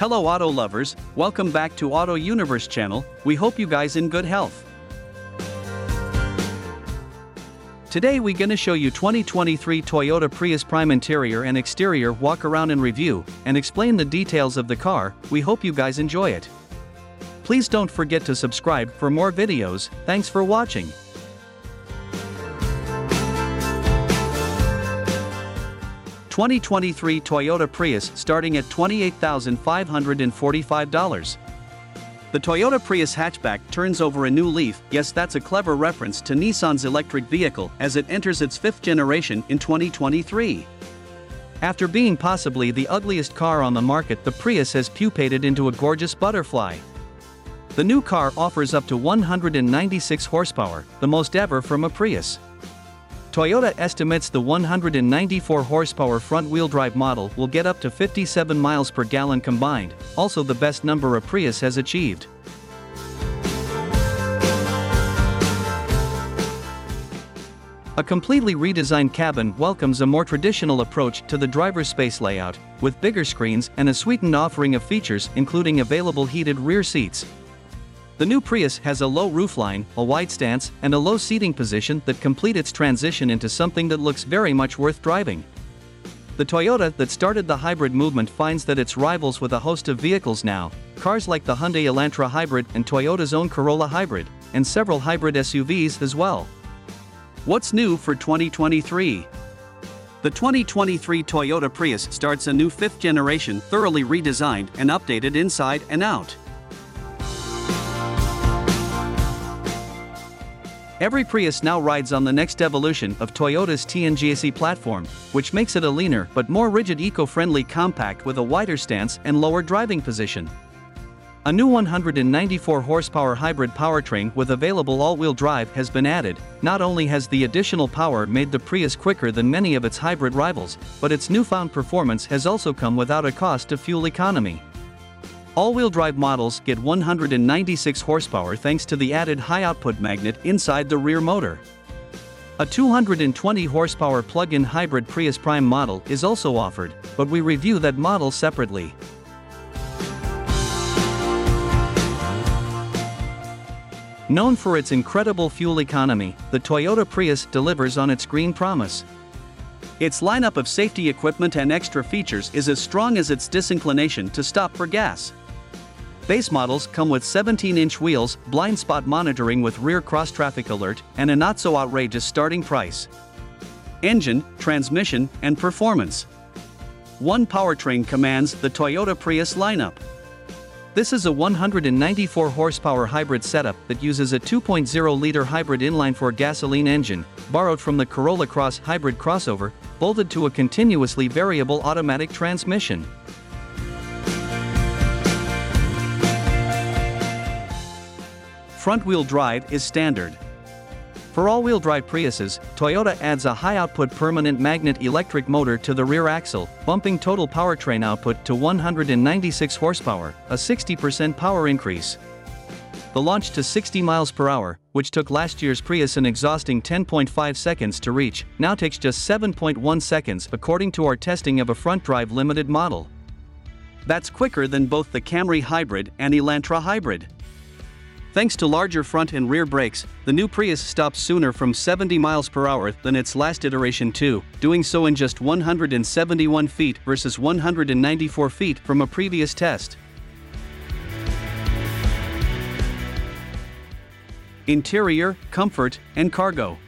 Hello auto lovers, welcome back to Auto Universe channel, we hope you guys in good health. Today we gonna show you 2023 Toyota Prius Prime interior and exterior walk around and review, and explain the details of the car, we hope you guys enjoy it. Please don't forget to subscribe for more videos, thanks for watching. Twenty twenty three Toyota Prius starting at $28,545. The Toyota Prius hatchback turns over a new leaf, yes, that's a clever reference to Nissan's electric vehicle as it enters its fifth generation in 2023. After being possibly the ugliest car on the market, the Prius has pupated into a gorgeous butterfly. The new car offers up to 196 horsepower, the most ever from a Prius. Toyota estimates the 194 horsepower front-wheel drive model will get up to 57 miles per gallon combined, also the best number a Prius has achieved. A completely redesigned cabin welcomes a more traditional approach to the driver's space layout, with bigger screens and a sweetened offering of features including available heated rear seats, the new Prius has a low roofline, a wide stance, and a low seating position that complete its transition into something that looks very much worth driving. The Toyota that started the hybrid movement finds that its rivals with a host of vehicles now, cars like the Hyundai Elantra Hybrid and Toyota's own Corolla Hybrid, and several hybrid SUVs as well. What's new for 2023? The 2023 Toyota Prius starts a new fifth generation, thoroughly redesigned and updated inside and out. Every Prius now rides on the next evolution of Toyota's TNGA-C platform, which makes it a leaner but more rigid eco-friendly compact with a wider stance and lower driving position. A new 194 horsepower hybrid powertrain with available all-wheel drive has been added. Not only has the additional power made the Prius quicker than many of its hybrid rivals, but its newfound performance has also come without a cost to fuel economy. All-wheel drive models get 196 horsepower thanks to the added high-output magnet inside the rear motor. A 220 horsepower plug-in hybrid Prius Prime model is also offered, but we review that model separately. Known for its incredible fuel economy, the Toyota Prius delivers on its green promise. Its lineup of safety equipment and extra features is as strong as its disinclination to stop for gas. Base models come with 17-inch wheels, blind spot monitoring with rear cross-traffic alert, and a not-so-outrageous starting price. Engine, transmission, and performance. One powertrain commands the Toyota Prius lineup. This is a 194 horsepower hybrid setup that uses a 2.0-liter hybrid inline-4 gasoline engine, borrowed from the Corolla Cross hybrid crossover, bolted to a continuously variable automatic transmission. Front-wheel drive is standard. For all-wheel drive Priuses, Toyota adds a high-output permanent magnet electric motor to the rear axle, bumping total powertrain output to 196 horsepower, a 60% power increase. The launch to 60 miles per hour, which took last year's Prius an exhausting 10.5 seconds to reach, now takes just 7.1 seconds according to our testing of a front-drive limited model. That's quicker than both the Camry Hybrid and Elantra Hybrid. Thanks to larger front and rear brakes, the new Prius stops sooner from 70 miles per hour than its last iteration too, doing so in just 171 feet versus 194 feet from a previous test. Interior, comfort, and cargo.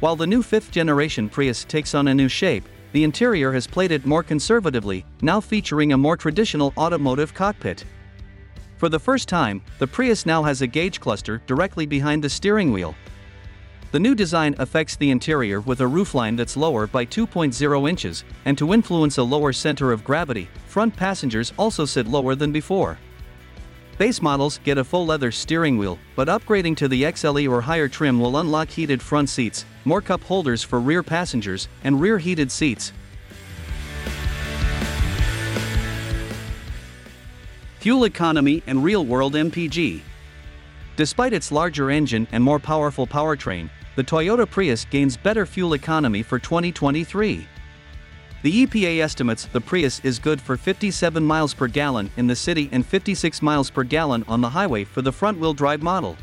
While the new 5th generation Prius takes on a new shape, the interior has played it more conservatively, now featuring a more traditional automotive cockpit. For the first time, the Prius now has a gauge cluster directly behind the steering wheel. The new design affects the interior with a roofline that's lower by 2.0 inches, and to influence a lower center of gravity, front passengers also sit lower than before. Base models get a full leather steering wheel, but upgrading to the XLE or higher trim will unlock heated front seats, more cup holders for rear passengers, and rear heated seats, fuel economy and real-world MPG. Despite its larger engine and more powerful powertrain, the Toyota Prius gains better fuel economy for 2023. The EPA estimates the Prius is good for 57 miles per gallon in the city and 56 miles per gallon on the highway for the front wheel drive model.